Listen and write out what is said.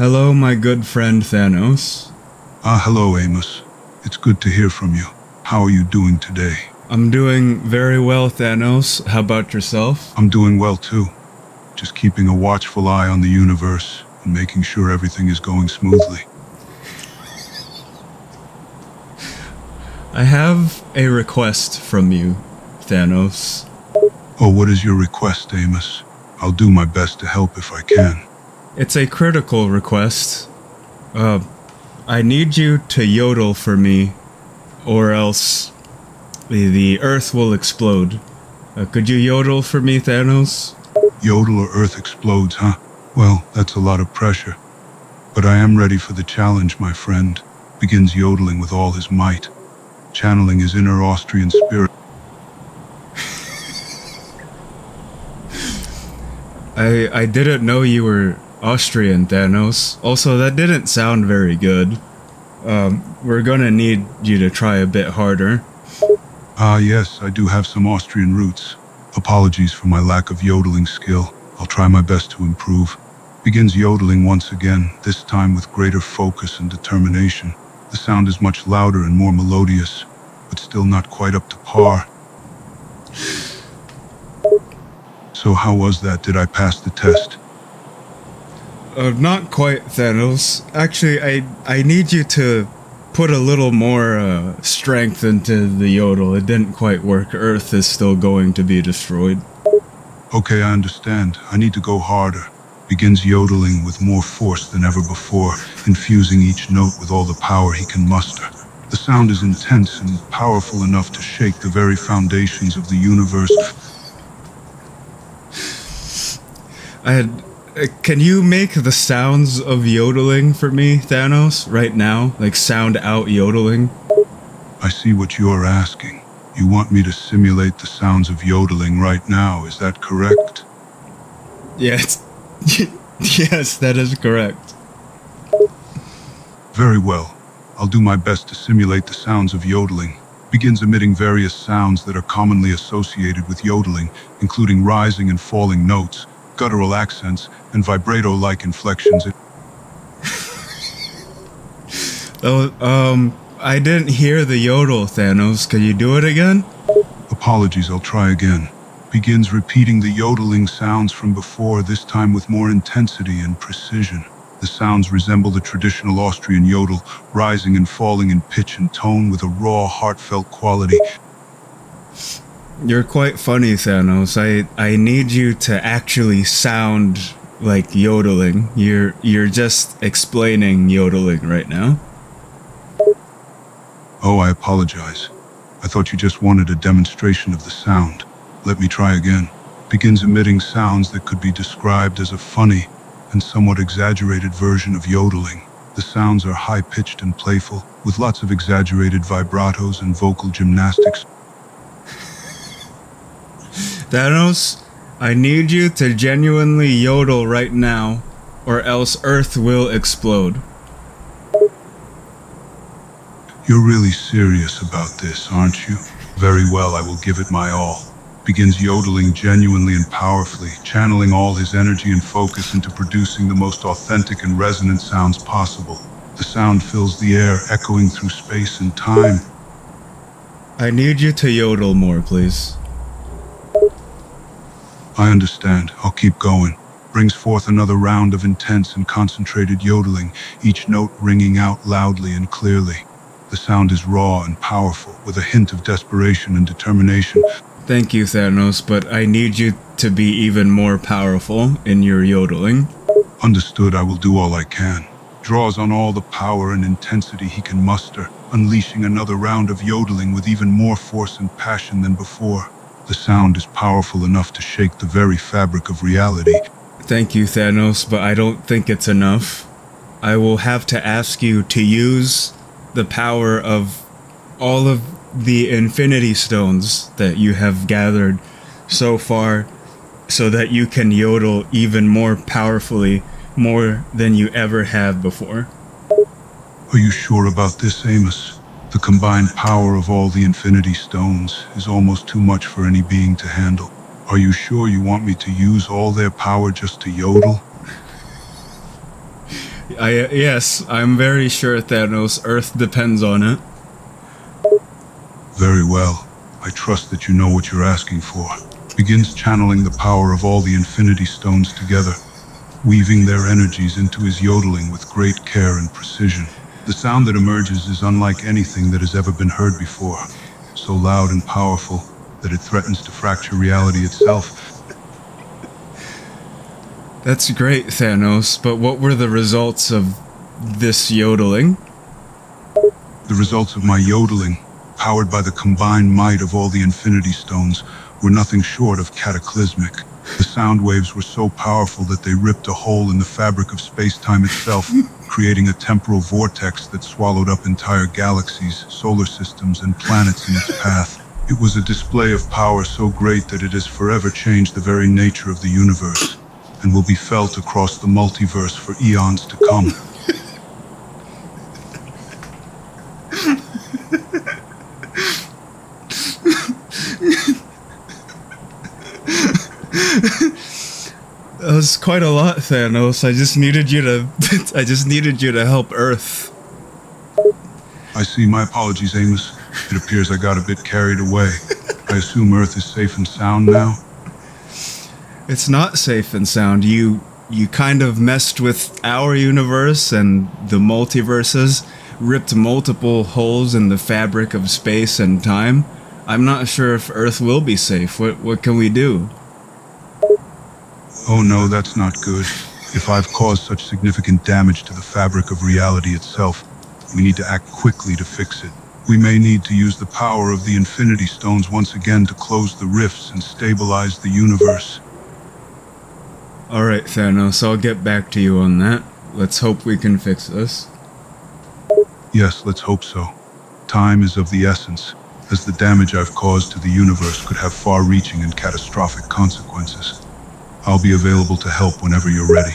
Hello, my good friend Thanos. Ah, hello, Amos. It's good to hear from you. How are you doing today? I'm doing very well, Thanos. How about yourself? I'm doing well too. Just keeping a watchful eye on the universe and making sure everything is going smoothly. I have a request from you, Thanos. Oh, what is your request, Amos? I'll do my best to help if I can. It's a critical request. Uh, I need you to yodel for me, or else the, the Earth will explode. Uh, could you yodel for me, Thanos? Yodel or Earth explodes, huh? Well, that's a lot of pressure. But I am ready for the challenge, my friend. Begins yodeling with all his might, channeling his inner Austrian spirit. I I didn't know you were Austrian, Thanos. Also, that didn't sound very good. Um, we're gonna need you to try a bit harder. Ah, yes, I do have some Austrian roots. Apologies for my lack of yodeling skill. I'll try my best to improve. Begins yodeling once again, this time with greater focus and determination. The sound is much louder and more melodious, but still not quite up to par. So how was that? Did I pass the test? Uh, not quite, Thanos. Actually, I I need you to put a little more uh, strength into the yodel. It didn't quite work. Earth is still going to be destroyed. Okay, I understand. I need to go harder. Begins yodeling with more force than ever before, infusing each note with all the power he can muster. The sound is intense and powerful enough to shake the very foundations of the universe. I had. Uh, can you make the sounds of yodeling for me, Thanos, right now? Like sound out yodeling? I see what you are asking. You want me to simulate the sounds of yodeling right now, is that correct? Yes. yes, that is correct. Very well. I'll do my best to simulate the sounds of yodeling. Begins emitting various sounds that are commonly associated with yodeling, including rising and falling notes, guttural accents, and vibrato-like inflections. Oh, um, I didn't hear the yodel, Thanos. Can you do it again? Apologies, I'll try again. Begins repeating the yodeling sounds from before, this time with more intensity and precision. The sounds resemble the traditional Austrian yodel, rising and falling in pitch and tone with a raw, heartfelt quality. You're quite funny, Thanos. I I need you to actually sound like yodeling. You're you're just explaining yodeling right now. Oh, I apologize. I thought you just wanted a demonstration of the sound. Let me try again. Begins emitting sounds that could be described as a funny and somewhat exaggerated version of yodeling. The sounds are high-pitched and playful, with lots of exaggerated vibratos and vocal gymnastics. Thanos, I need you to genuinely yodel right now, or else Earth will explode. You're really serious about this, aren't you? Very well, I will give it my all. Begins yodeling genuinely and powerfully, channeling all his energy and focus into producing the most authentic and resonant sounds possible. The sound fills the air, echoing through space and time. I need you to yodel more, please. I understand. I'll keep going. Brings forth another round of intense and concentrated yodeling, each note ringing out loudly and clearly. The sound is raw and powerful, with a hint of desperation and determination. Thank you, Thanos, but I need you to be even more powerful in your yodeling. Understood, I will do all I can. Draws on all the power and intensity he can muster, unleashing another round of yodeling with even more force and passion than before. The sound is powerful enough to shake the very fabric of reality. Thank you, Thanos, but I don't think it's enough. I will have to ask you to use the power of all of the Infinity Stones that you have gathered so far so that you can yodel even more powerfully, more than you ever have before. Are you sure about this, Amos? The combined power of all the Infinity Stones is almost too much for any being to handle. Are you sure you want me to use all their power just to yodel? I uh, yes, I'm very sure Thanos. Earth depends on it. Very well. I trust that you know what you're asking for. Begins channeling the power of all the Infinity Stones together, weaving their energies into his yodeling with great care and precision. The sound that emerges is unlike anything that has ever been heard before, so loud and powerful that it threatens to fracture reality itself. That's great, Thanos, but what were the results of this yodeling? The results of my yodeling, powered by the combined might of all the Infinity Stones, were nothing short of cataclysmic. The sound waves were so powerful that they ripped a hole in the fabric of space-time itself, creating a temporal vortex that swallowed up entire galaxies, solar systems, and planets in its path. It was a display of power so great that it has forever changed the very nature of the universe and will be felt across the multiverse for eons to come. was quite a lot, Thanos. I just needed you to I just needed you to help Earth. I see. My apologies, Amos. It appears I got a bit carried away. I assume Earth is safe and sound now? It's not safe and sound. You you kind of messed with our universe and the multiverses, ripped multiple holes in the fabric of space and time. I'm not sure if Earth will be safe. What what can we do? Oh no, that's not good. If I've caused such significant damage to the fabric of reality itself, we need to act quickly to fix it. We may need to use the power of the Infinity Stones once again to close the rifts and stabilize the universe. Alright, Thanos, I'll get back to you on that. Let's hope we can fix this. Yes, let's hope so. Time is of the essence, as the damage I've caused to the universe could have far-reaching and catastrophic consequences. I'll be available to help whenever you're ready.